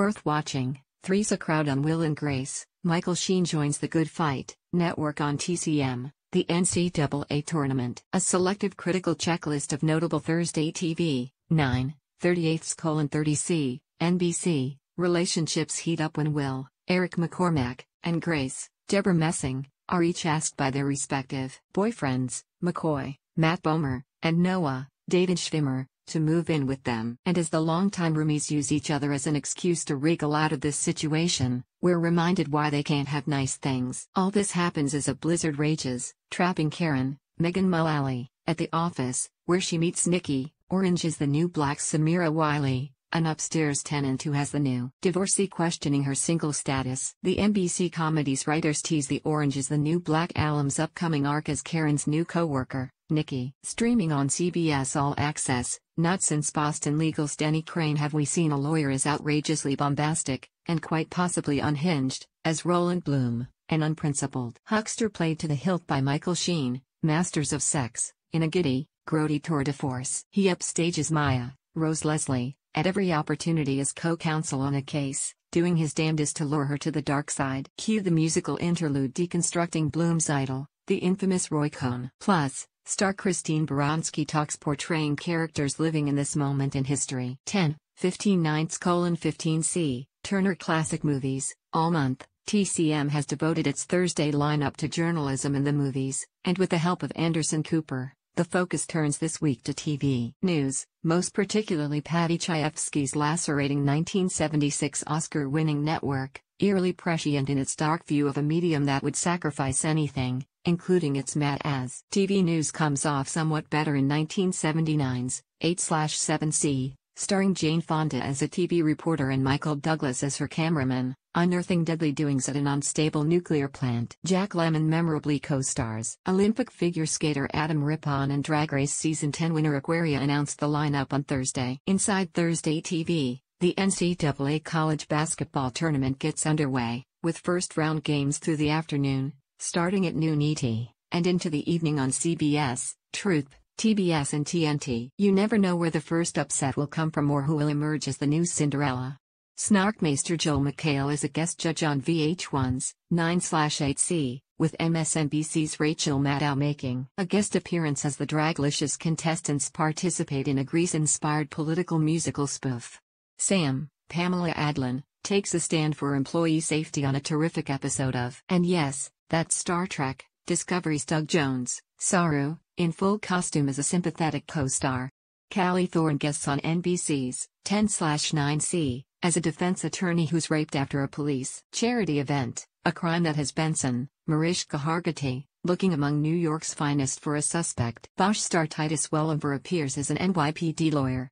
Worth watching. Three's a crowd on Will and Grace. Michael Sheen joins the Good Fight network on TCM. The NCAA Tournament. A selective critical checklist of notable Thursday TV. 9. 38 colon 30C. NBC. Relationships heat up when Will, Eric McCormack, and Grace, Debra Messing, are each asked by their respective boyfriends, McCoy, Matt Bomer, and Noah, David Schwimmer, to move in with them. And as the longtime roomies use each other as an excuse to wriggle out of this situation, we're reminded why they can't have nice things. All this happens as a blizzard rages, trapping Karen, Megan Mullally, at the office, where she meets Nikki. Orange is the new black Samira Wiley, an upstairs tenant who has the new divorcee questioning her single status. The NBC comedies writers tease the Orange is the new Black Alum's upcoming arc as Karen's new co-worker, Nikki. Streaming on CBS All Access, not since Boston Legal's Denny Crane have we seen a lawyer as outrageously bombastic, and quite possibly unhinged, as Roland Blum, an unprincipled huckster played to the hilt by Michael Sheen, Masters of Sex, in a giddy, grody tour de force. He upstages Maia, Rose Leslie, at every opportunity as co-counsel on a case, doing his damnedest to lure her to the dark side. Cue the musical interlude deconstructing Blum's idol, the infamous Roy Cohn. Plus, star Christine Baranski talks portraying characters living in this moment in history. 10, 15 ninths colon 15c, Turner Classic Movies, all month. TCM has devoted its Thursday lineup to journalism in the movies, and with the help of Anderson Cooper, the focus turns this week to TV news, most particularly Paddy Chayefsky's lacerating 1976 Oscar winning network, eerily prescient in its dark view of a medium that would sacrifice anything, including its mat as. TV news comes off somewhat better in 1979's 8 7C, starring Jane Fonda as a TV reporter and Michael Douglas as her cameraman, unearthing deadly doings at an unstable nuclear plant. Jack Lemmon memorably co-stars. Olympic figure skater Adam Rippon and Drag Race Season 10 winner Aquaria announced the lineup on Thursday. Inside Thursday TV, the NCAA college basketball tournament gets underway, with first-round games through the afternoon, starting at noon ET, and into the evening on CBS, Truth, TBS and TNT. You never know where the first upset will come from or who will emerge as the new Cinderella. Snarkmaster Joel McHale is a guest judge on VH1's 9/8C, with MSNBC's Rachel Maddow making a guest appearance as the Draglicious contestants participate in a Grease-inspired political musical spoof. Sam, Pamela Adlon, takes a stand for employee safety on a terrific episode of And Yes, That's Star Trek, Discovery's Doug Jones, Saru, in full costume as a sympathetic co-star. Callie Thorne guests on NBC's 10/9C, as a defense attorney who's raped after a police charity event, a crime that has Benson, Mariska Hargitay, looking among New York's finest for a suspect. Bosch star Titus Welliver appears as an NYPD lawyer.